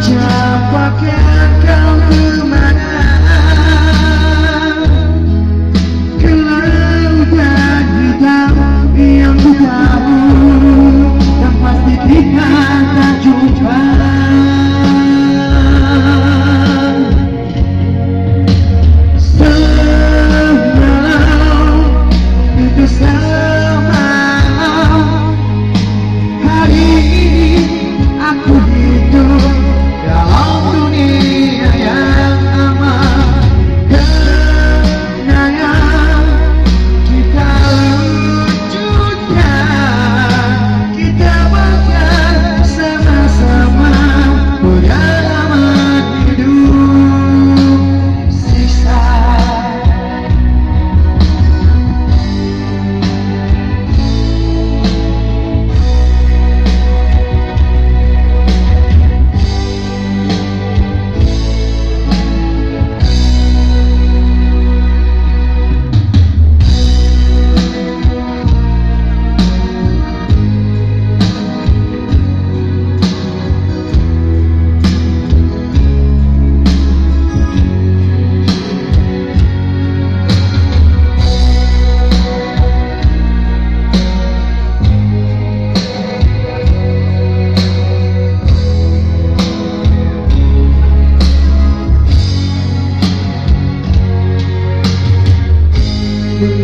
aja pakai